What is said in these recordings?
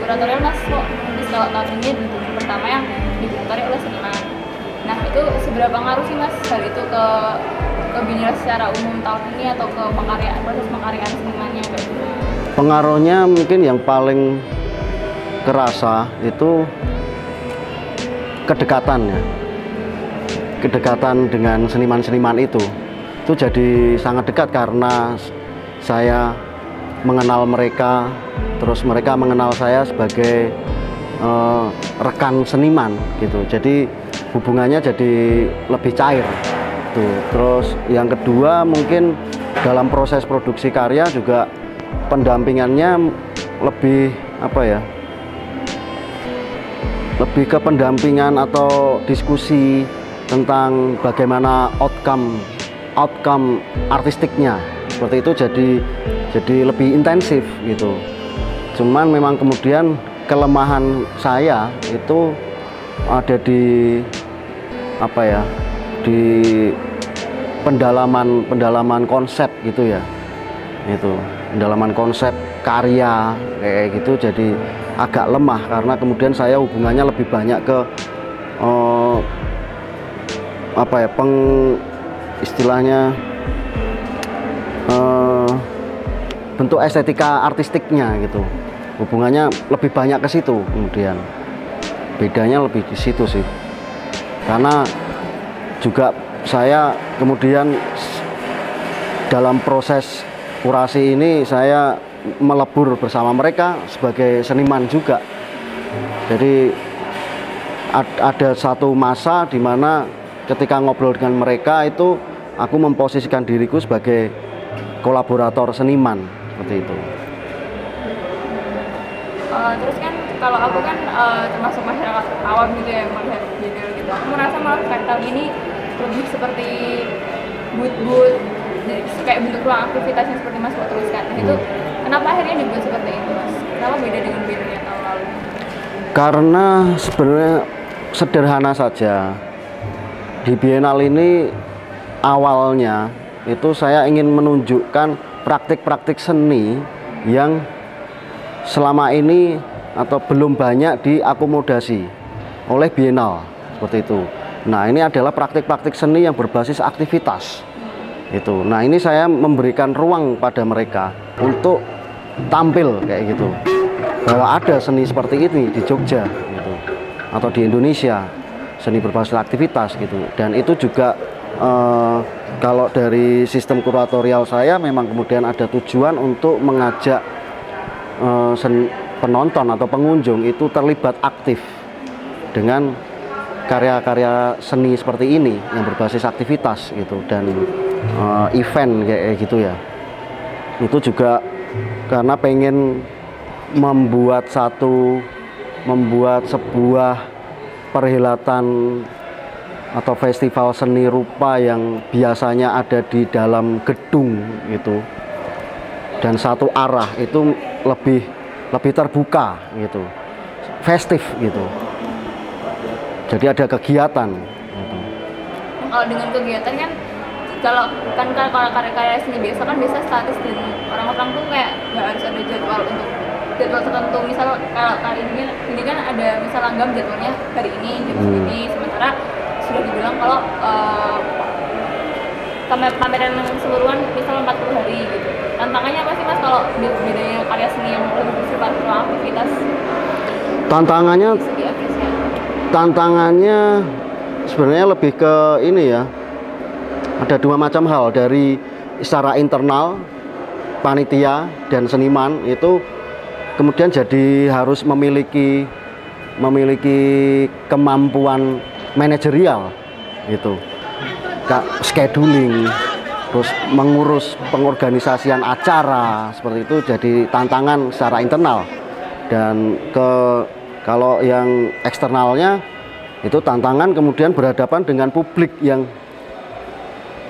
kuratorial mas. Kok bisa kalau tahun ini di buku pertama yang dikuratori oleh seniman. Nah itu seberapa ngaruh sih mas hal itu ke ke binila secara umum tahun ini atau ke pengkaryaan proses pengkaryaan senimannya gitu? Pengaruhnya mungkin yang paling kerasa itu kedekatan ya. Kedekatan dengan seniman-seniman itu. Itu jadi sangat dekat karena saya mengenal mereka terus mereka mengenal saya sebagai eh, rekan seniman gitu. Jadi hubungannya jadi lebih cair tuh terus yang kedua mungkin dalam proses produksi karya juga pendampingannya lebih apa ya lebih ke pendampingan atau diskusi tentang bagaimana outcome outcome artistiknya. Seperti itu jadi jadi lebih intensif gitu cuman memang kemudian kelemahan saya itu ada di apa ya di pendalaman pendalaman konsep gitu ya. Itu pendalaman konsep karya kayak gitu jadi agak lemah karena kemudian saya hubungannya lebih banyak ke eh, apa ya peng istilahnya eh, bentuk estetika artistiknya gitu hubungannya lebih banyak ke situ kemudian. Bedanya lebih di situ sih. Karena juga saya kemudian dalam proses kurasi ini saya melebur bersama mereka sebagai seniman juga. Jadi ad- ada satu masa di mana ketika ngobrol dengan mereka itu aku memposisikan diriku sebagai kolaborator seniman seperti itu Eh, terus kan kalau aku kan eh, termasuk masyarakat awam gitu ya melihat judul gitu aku merasa malah tahun ini lebih seperti boot-boot kayak bentuk ruang aktivitasnya seperti mas kok teruskan. Nah itu kenapa akhirnya dibuat seperti itu mas? Kenapa beda dengan birunya tahun lalu? Karena sebenarnya sederhana saja. Di Biennale ini awalnya itu saya ingin menunjukkan praktik-praktik seni yang selama ini atau belum banyak diakomodasi oleh Biennale seperti itu. Nah, ini adalah praktik-praktik seni yang berbasis aktivitas. Itu. Nah, ini saya memberikan ruang pada mereka untuk tampil kayak gitu. Bahwa ada seni seperti ini di Jogja gitu. Atau di Indonesia, seni berbasis aktivitas gitu. Dan itu juga eh, kalau dari sistem kuratorial saya memang kemudian ada tujuan untuk mengajak eh, penonton atau pengunjung itu terlibat aktif dengan karya-karya seni seperti ini yang berbasis aktivitas gitu dan eh, event kayak gitu ya. Itu juga karena pengen membuat satu membuat sebuah perhelatan atau festival seni rupa yang biasanya ada di dalam gedung gitu. Dan satu arah itu lebih lebih terbuka gitu festif gitu jadi ada kegiatan gitu. kalau dengan kegiatan kan kalau kan kalau karya-karya seni biasa kan biasa statis dan orang-orang tuh kayak nggak harus ada jadwal untuk jadwal tertentu misal kalau kali ini ini kan ada misal langgam jadwalnya hari ini jam Hmm. segini sementara sudah dibilang kalau pamer- pameran keseluruhan misal 40 hari gitu. Tantangannya apa sih mas kalau di bedanya karya seni yang lebih bersifat aktivitas tantangannya tantangannya sebenarnya lebih ke ini ya. Ada dua macam hal dari secara internal panitia dan seniman itu kemudian jadi harus memiliki memiliki kemampuan manajerial gitu scheduling terus mengurus pengorganisasian acara seperti itu jadi tantangan secara internal dan ke kalau yang eksternalnya itu tantangan kemudian berhadapan dengan publik yang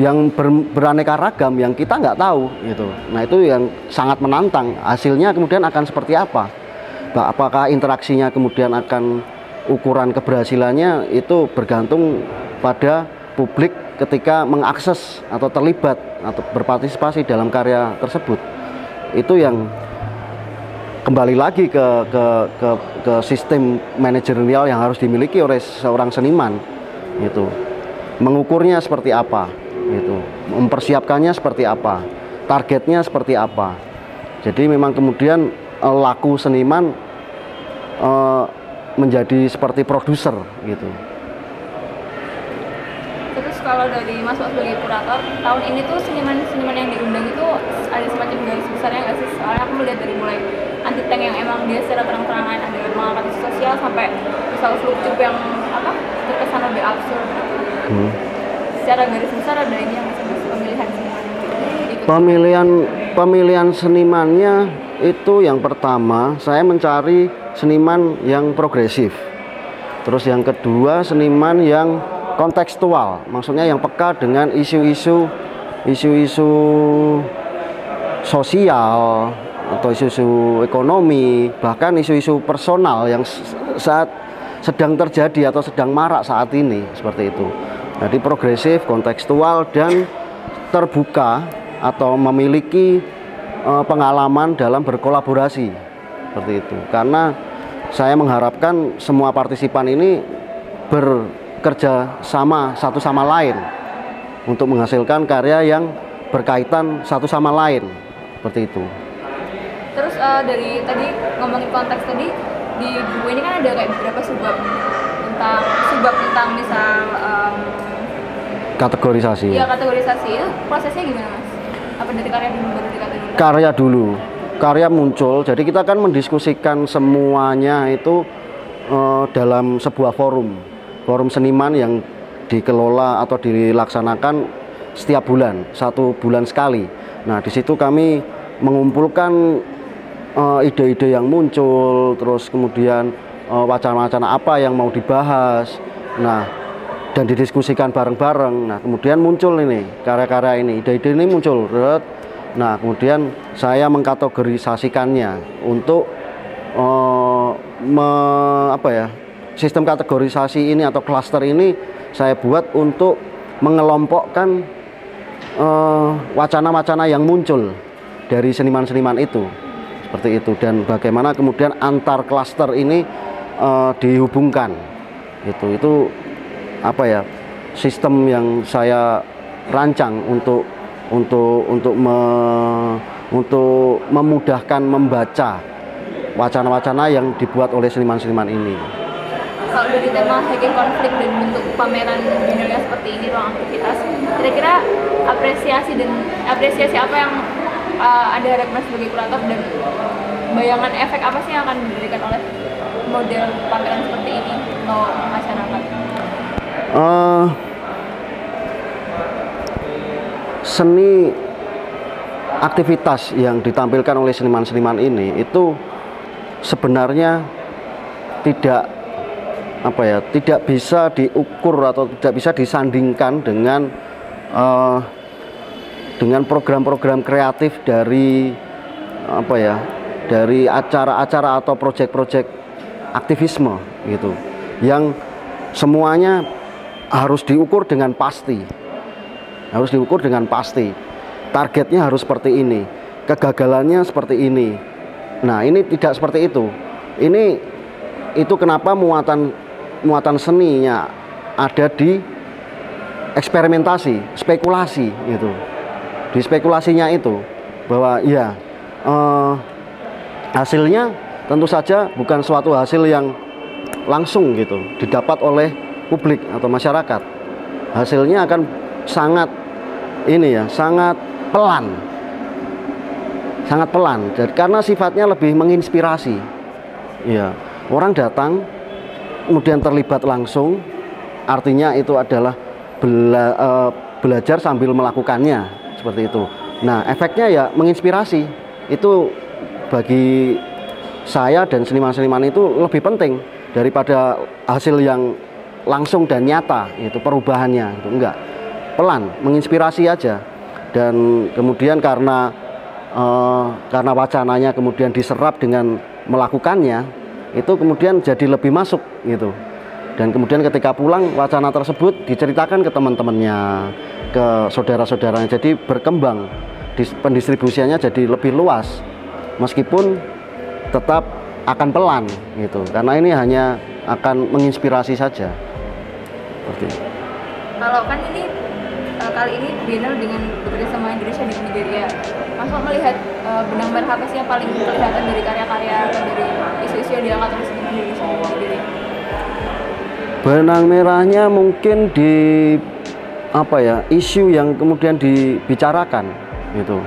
yang ber- beraneka ragam yang kita nggak tahu gitu. Nah itu yang sangat menantang. Hasilnya kemudian akan seperti apa? Apakah interaksinya kemudian akan ukuran keberhasilannya itu bergantung pada publik ketika mengakses atau terlibat atau berpartisipasi dalam karya tersebut. Itu yang kembali lagi ke ke ke, ke sistem manajerial yang harus dimiliki oleh seorang seniman gitu. Mengukurnya seperti apa gitu. Mempersiapkannya seperti apa targetnya seperti apa. Jadi memang kemudian eh, laku seniman eh, menjadi seperti produser gitu kalau dari Mas Wak sebagai kurator, tahun ini tuh seniman-seniman yang diundang itu ada semacam garis besarnya nggak sih? Soalnya aku melihat dari mulai anti tank yang emang dia secara terang-terangan ada mengangkat isu sosial sampai misal fluktup yang apa terkesan lebih absurd. Hmm. Secara garis besar ada ini yang masih pemilihan seniman. Pemilihan pemilihan senimannya itu yang pertama saya mencari seniman yang progresif. Terus yang kedua seniman yang kontekstual, maksudnya yang peka dengan isu-isu isu-isu sosial atau isu-isu ekonomi, bahkan isu-isu personal yang saat sedang terjadi atau sedang marak saat ini seperti itu. Jadi progresif, kontekstual dan terbuka atau memiliki eh, pengalaman dalam berkolaborasi seperti itu. Karena saya mengharapkan semua partisipan ini bekerja sama satu sama lain untuk menghasilkan karya yang berkaitan satu sama lain seperti itu. Terus eh, dari tadi ngomongin konteks tadi di buku ini kan ada kayak beberapa subbab tentang subbab tentang misal em, Kategorisasi. ya kategorisasi itu prosesnya gimana mas? Apa dari karya dulu baru dikategorisasi? Karya dulu. Karya muncul. Jadi kita kan mendiskusikan semuanya itu eh, dalam sebuah forum. Forum seniman yang dikelola atau dilaksanakan setiap bulan, satu bulan sekali. Nah, di situ kami mengumpulkan eh, ide-ide yang muncul, terus kemudian eh, wacana-wacana apa yang mau dibahas. Nah, dan didiskusikan bareng-bareng. Nah, kemudian muncul ini karya-karya ini, ide-ide ini muncul. Nah, kemudian saya mengkategorisasikannya untuk eh, me- apa ya? Sistem kategorisasi ini atau klaster ini saya buat untuk mengelompokkan eh, wacana-wacana yang muncul dari seniman-seniman itu. Seperti itu dan bagaimana kemudian antar klaster ini eh, dihubungkan. Itu itu apa ya sistem yang saya rancang untuk untuk untuk me- untuk memudahkan membaca wacana-wacana yang dibuat oleh seniman-seniman ini. Kalau dari tema hacking konflik dan bentuk pameran dunia seperti ini ruang aktivitas, kira-kira apresiasi dan apresiasi apa yang uh, anda harapkan sebagai kurator dan bayangan efek apa sih yang akan diberikan oleh model pameran seperti ini atau masyarakat? Eh, seni aktivitas yang ditampilkan oleh seniman-seniman ini itu sebenarnya tidak apa ya tidak bisa diukur atau tidak bisa disandingkan dengan eh, dengan program-program kreatif dari apa ya dari acara-acara atau proyek-proyek aktivisme gitu yang semuanya harus diukur dengan pasti. Harus diukur dengan pasti. Targetnya harus seperti ini kegagalannya seperti ini. Nah ini tidak seperti itu. Ini itu kenapa muatan muatan seninya ada di eksperimentasi spekulasi gitu. Di spekulasinya itu bahwa ya eh, hasilnya tentu saja bukan suatu hasil yang langsung gitu didapat oleh publik atau masyarakat. Hasilnya akan sangat ini ya sangat pelan. Sangat pelan. Jadi karena sifatnya lebih menginspirasi. Ya orang datang kemudian terlibat langsung artinya itu adalah bela- eh, belajar sambil melakukannya seperti itu. Nah efeknya ya menginspirasi. Itu bagi saya dan seniman-seniman itu lebih penting daripada hasil yang langsung dan nyata itu perubahannya itu enggak. Pelan menginspirasi aja. Dan kemudian karena eh, karena wacananya kemudian diserap dengan melakukannya itu kemudian jadi lebih masuk gitu. Dan kemudian ketika pulang wacana tersebut diceritakan ke teman-temannya ke saudara-saudaranya. Jadi berkembang dis- pendistribusiannya jadi lebih luas meskipun tetap akan pelan gitu. Karena ini hanya akan menginspirasi saja. Seperti. Kalau kan ini kali ini Biennale dengan bekerja sama Indonesia di Nigeria, Mas Wak melihat uh, benang merah apa sih yang paling kelihatan dari karya-karya dari isu-isu yang diangkat oleh seni Indonesia sendiri? benang merahnya mungkin di apa ya isu yang kemudian dibicarakan gitu.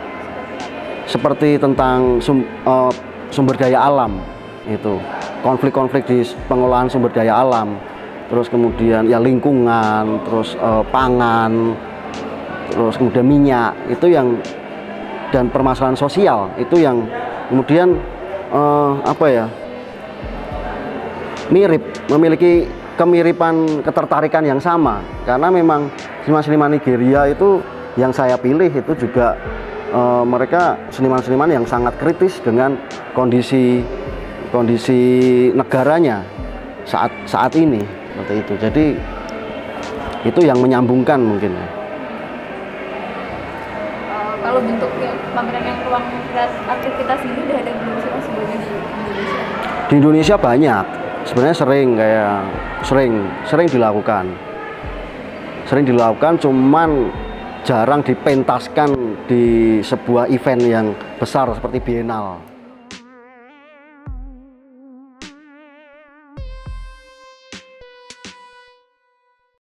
Seperti tentang sum, uh, sumber daya alam itu konflik-konflik di pengolahan sumber daya alam terus kemudian ya lingkungan terus uh, pangan terus kemudian minyak itu yang dan permasalahan sosial itu yang kemudian uh, apa ya mirip memiliki kemiripan ketertarikan yang sama. Karena memang seniman-seniman Nigeria itu yang saya pilih itu juga e, mereka seniman-seniman yang sangat kritis dengan kondisi kondisi negaranya saat saat ini seperti itu. Jadi itu yang menyambungkan mungkin uh, kalau bentuknya pameran yang ruang aktivitas ini udah ada belum sih sebelumnya di Indonesia? Di Indonesia banyak. Sebenarnya sering kayak sering sering dilakukan. Sering dilakukan cuman jarang dipentaskan di sebuah event yang besar seperti bienal